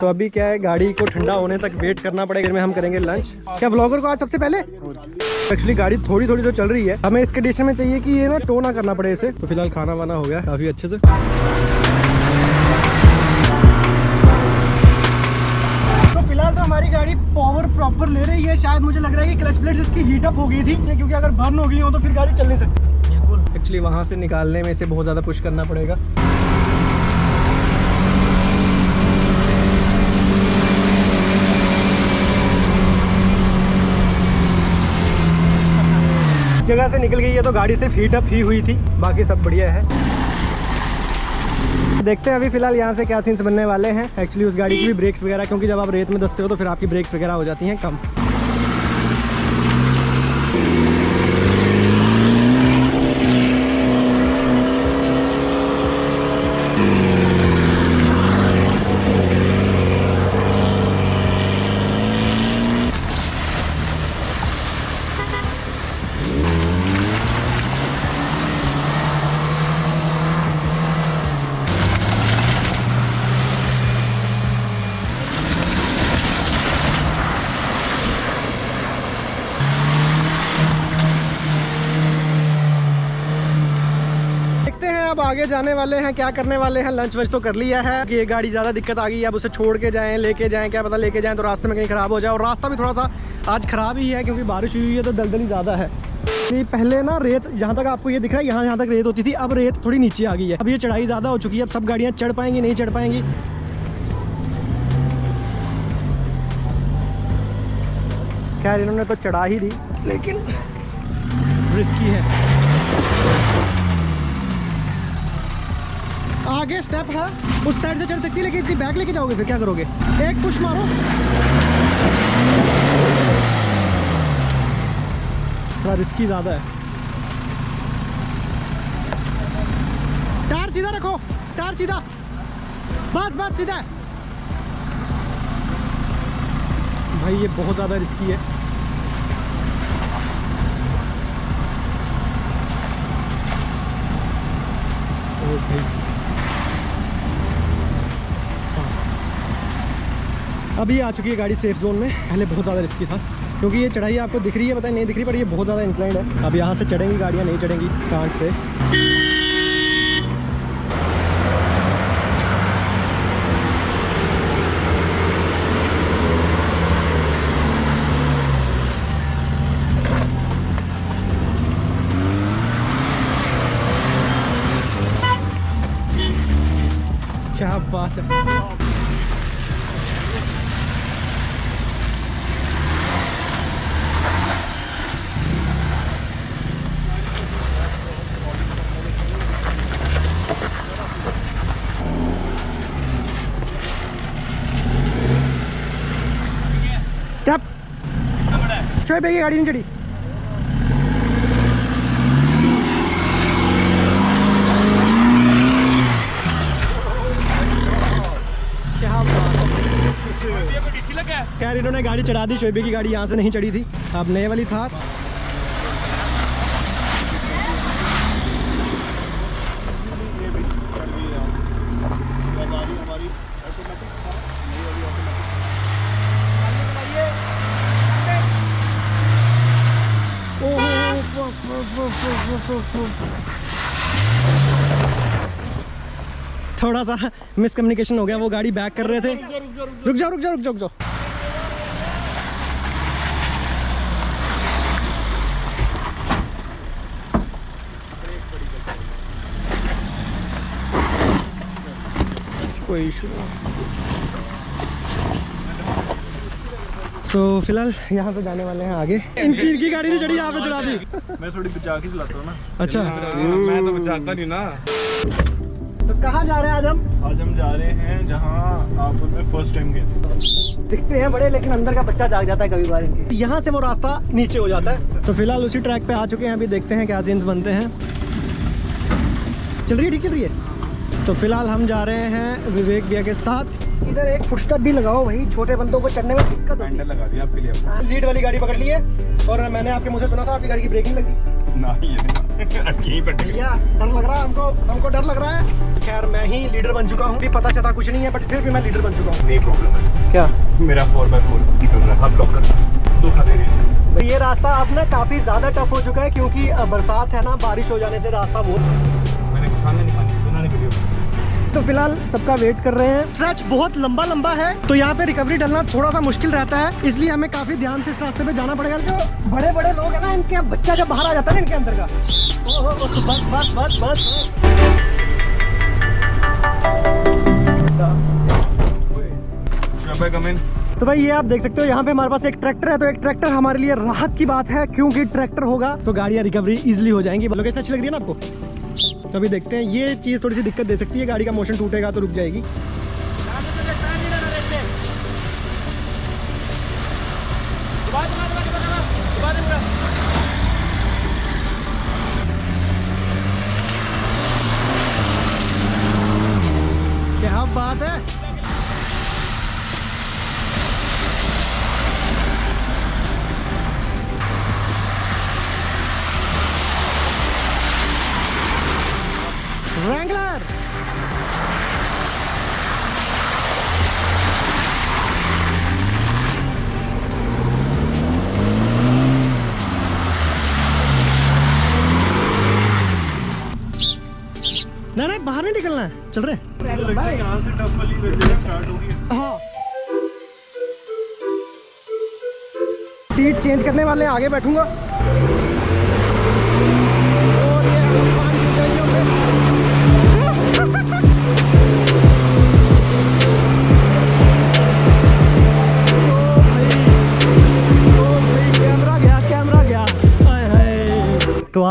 तो अभी क्या है गाड़ी को ठंडा होने तक वेट करना पड़ेगा फिर में हम करेंगे लंच क्या ब्लॉगर को आज सबसे पहले? एक्चुअली गाड़ी थोड़ी थोड़ी तो चल रही है हमें इस कंडीशन में चाहिए कि ये ना टो ना करना पड़े इसे। तो फ़िलहाल खाना वाना हो गया काफ़ी अच्छे से। तो फ़िलहाल तो हमारी गाड़ी पावर प्रॉपर ले रही है। शायद मुझे लग रहा है कि क्लच प्लेट्स इसकी हीट अप हो गई थी क्योंकि अगर बर्न हो गई हो तो फिर गाड़ी चल नहीं सकती। एक्चुअली वहाँ से निकालने में इसे बहुत ज़्यादा पुश करना पड़ेगा। जगह से निकल गई है तो गाड़ी सिर्फ़ हीट अप ही हुई थी। बाकी सब बढ़िया है। देखते हैं अभी फ़िलहाल यहाँ से क्या सीन्स बनने वाले हैं। एक्चुअली उस गाड़ी की भी ब्रेक्स वगैरह, क्योंकि जब आप रेत में दसते हो तो फिर आपकी ब्रेक्स वगैरह हो जाती हैं कम। आगे जाने वाले हैं क्या करने वाले हैं? लंच वंच तो कर लिया है। कि ये गाड़ी ज़्यादा दिक्कत आ गई है अब उसे छोड़ के जाएँ लेके जाएँ क्या पता लेके जाएँ तो रास्ते में कहीं ख़राब हो जाए। और रास्ता भी थोड़ा सा आज ख़राब ही है क्योंकि बारिश हुई है तो दलदली ज़्यादा है। कि पहले ना रेत जहाँ तक आपको ये दिख रहा है यहाँ जहाँ तक रेत होती थी अब रेत थोड़ी नीचे आ गई है। अब ये चढ़ाई ज़्यादा हो चुकी है अब सब गाड़ियाँ चढ़ पाएँगी नहीं चढ़ पाएँगी। खैर इन्होंने तो चढ़ा ही दी। लेकिन रिस्की है। आगे स्टेप है। उस साइड से चढ़ सकती है, लेकिन इतनी बैग लेके जाओगे फिर क्या करोगे? एक पुश मारो। थोड़ा रिस्की ज़्यादा है। टायर सीधा रखो। टायर सीधा। बस बस, सीधा। भाई, ये बहुत ज़्यादा रिस्की है। भाई। अभी आ चुकी है गाड़ी सेफ़ जोन में। पहले बहुत ज़्यादा रिस्की था, क्योंकि ये चढ़ाई आपको दिख रही है, पता नहीं दिख रही, पर ये बहुत ज़्यादा इंक्लाइंड है। अब यहाँ से चढ़ेंगी गाड़ियाँ, नहीं चढ़ेंगी कांट से। क्या बात है स्टेप शोएब पे गाड़ी नहीं चढ़ी। है? खैर इन्होंने गाड़ी चढ़ा दी शोबे की गाड़ी यहाँ से नहीं चढ़ी थी। अब नए वाली था थोड़ा सा मिसकम्युनिकेशन हो गया वो गाड़ी बैक कर रहे थे। रुक जाओ रुक जाओ रुक जाओ रुक जाओ। कोई इशू तो फ़िलहाल यहाँ पे जाने वाले हैं आगे। इनकी इनकी गाड़ी नहीं चढ़ी यहाँ पे चढ़ा दी। मैं थोड़ी बचा के चलाता हूँ ना। अच्छा। मैं तो बचाता नहीं ना। तो कहाँ जा रहे हैं आज हम? आज हम जा रहे हैं जहाँ आप में फ़र्स्ट टाइम गए थे। दिखते हैं बड़े लेकिन अंदर का बच्चा जाग जाता है कभी बार इनके। यहाँ से वो रास्ता नीचे हो जाता है। तो फ़िलहाल उसी ट्रैक पे आ चुके हैं अभी देखते हैं क्या सीन्स बनते हैं। चल रही है ठीक चल रही है? तो फ़िलहाल हम जा रहे हैं विवेक भैया के साथ। इधर एक फुटस्टेप भी लगाओ भाई छोटे बंदों को चढ़ने में दिक्कत होती हैंडल लगा दिया आपके लिए। है लीड वाली गाड़ी पकड़ ली है और मैंने आपके मुझे सुना था आपकी गाड़ी की ब्रेकिंग लगी। ना ही है भैया डर लग रहा है हमको हमको डर लग रहा है। खैर मैं ही लीडर बन चुका हूँ। भी पता चला कुछ नहीं है बट फिर भी मैं लीडर बन चुका हूँ। नहीं प्रॉब्लम क्या? मेरा फोर बाय फोर निकल रहा है। हाथ ब्लॉक कर। दो खा दे रही भाई ये रास्ता अब ना काफ़ी ज़्यादा टफ हो चुका है क्योंकि बरसात है ना बारिश हो जाने से रास्ता बहुत मैंने खाने बनाने वीडियो तो फ़िलहाल सबका वेट कर रहे हैं। स्ट्रेच बहुत लंबा लंबा है तो यहाँ पे रिकवरी डलना थोड़ा सा मुश्किल रहता है इसलिए हमें काफ़ी ध्यान से इस रास्ते पे जाना पड़ेगा। जो बड़े बड़े लोग हैं ना इनके बच्चा जब बाहर आ जाता है ना इनके अंदर का। ओ, ओ, ओ, बस बस बस बस तो भाई ये आप देख सकते हो यहाँ पे हमारे पास एक ट्रैक्टर है तो एक ट्रैक्टर हमारे लिए राहत की बात है क्योंकि ट्रैक्टर होगा तो गाड़ियाँ रिकवरी इजिली हो जाएँगी। लोकेशन अच्छी लग रही है ना आपको? तो अभी देखते हैं। ये चीज़ थोड़ी सी दिक्कत दे सकती है, गाड़ी का मोशन टूटेगा तो रुक जाएगी। Wrangler! नहीं नहीं बाहर नहीं निकलना है। चल रहे हाँ। सीट चेंज करने वाले आगे बैठूँगा।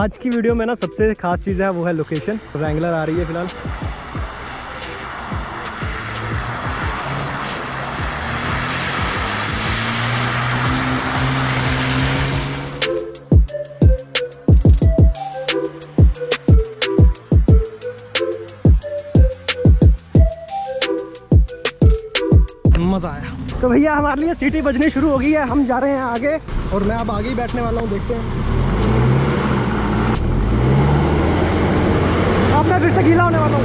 आज की वीडियो में ना सबसे खास चीज़ है वो है लोकेशन रैंगलर आ रही है फ़िलहाल. मज़ा आया। तो भैया हमारे लिए सीटी बजनी शुरू हो गई है। हम जा रहे हैं आगे और मैं अब आगे ही बैठने वाला हूँ देखते हैं। अब मैं फिर से गीला होने वाला हूँ।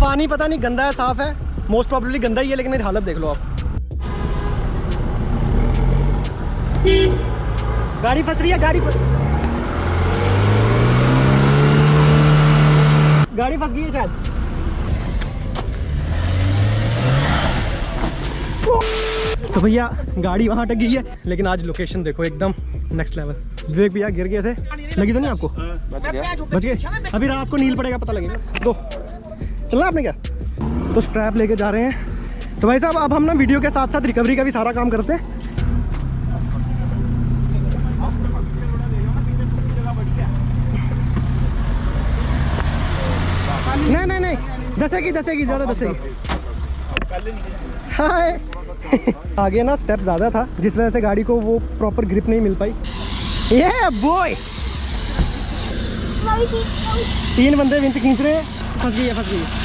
पानी पता नहीं गंदा है साफ़ है मोस्ट प्रॉब्लली गंदा ही है, लेकिन मेरी हालत देख लो आप। गाड़ी फंस रही है, गाड़ी फंस गाड़ी फंस गई है शायद। तो भैया गाड़ी वहाँ अटक गई है लेकिन आज लोकेशन देखो एकदम नेक्स्ट लेवल विवेक भैया गिर गए थे। लगी तो नहीं आपको? बच गए? अभी रात को नील पड़ेगा पता लगेगा। दो। चलना आपने क्या? तो स्ट्रैप लेके जा रहे हैं। तो भाई साहब अब हम ना वीडियो के साथ साथ रिकवरी का भी सारा काम करते हैं। नहीं नहीं नहीं। दसेगी दसेगी ज़्यादा दसेगी। हाय। आगे ना स्टेप ज़्यादा था जिस वजह से गाड़ी को वो प्रॉपर ग्रिप नहीं मिल पाई। ये बॉय तीन बंदे विंच खींच रहे हैं। फंस गई है फंस गई है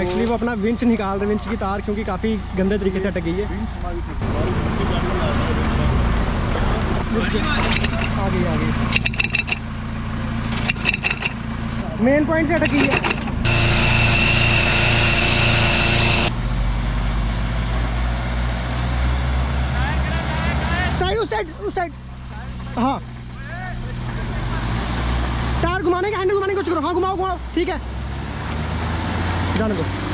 एक्चुअली वो अपना विंच निकाल रहे विंच की तार, क्योंकि काफ़ी गंदे तरीके से अटक गई है। मेन पॉइंट से अटक गई है। हाँ। टायर घुमाने का हैंडल घुमाने की कोशिश करो। हाँ घुमाओ घुमाओ। ठीक है। जाने दो।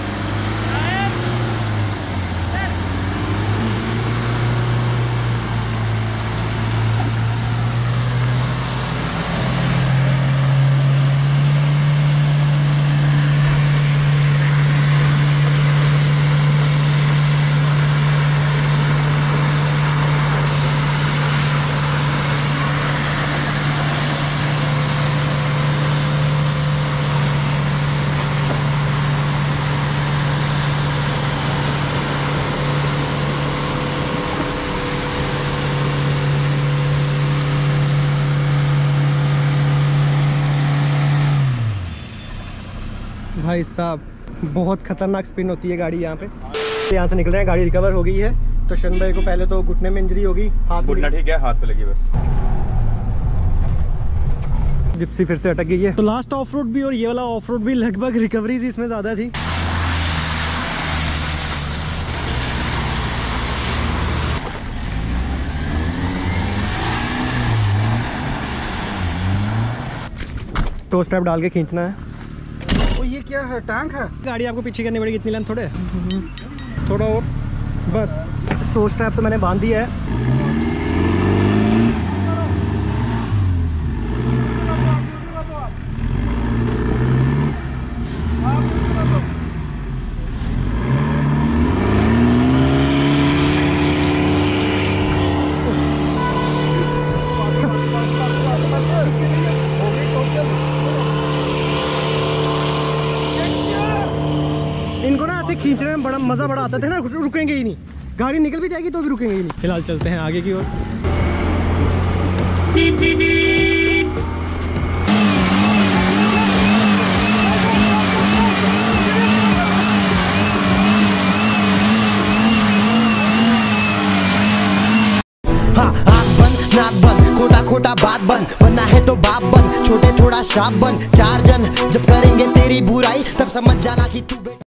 भाई साहब बहुत खतरनाक स्पिन होती है गाड़ी यहाँ पे। यहाँ से निकल रहे हैं गाड़ी रिकवर हो गई है। तो शन भाई को पहले तो घुटने में इंजरी होगी हाथ घुटना ठीक है हाथ पे लगी बस। जिप्सी फिर से अटक गई है। तो लास्ट ऑफ़ रोड भी और ये वाला ऑफ़ रोड भी लगभग रिकवरीज इसमें ज़्यादा थी। टो स्टेप डाल के खींचना है। ये क्या है? टैंक है? गाड़ी आपको पीछे करनी पड़ेगी, इतनी लेंथ थोड़े। थोड़ा और, बस। स्टोर स्ट्रैप तो मैंने बाँध दिया है इनको ना ऐसे खींचने में बड़ा मज़ा बड़ा आता था ना रुकेंगे ही नहीं। गाड़ी निकल भी जाएगी तो भी रुकेंगे ही नहीं। फ़िलहाल चलते हैं आगे की ओर। हाँ आँख बंद नाक बंद खोटा खोटा बात बंद। बनना है तो बाप बन छोटे थोड़ा शाप बन चार जन जब करेंगे तेरी बुराई तब समझ जाना कि तू बेटा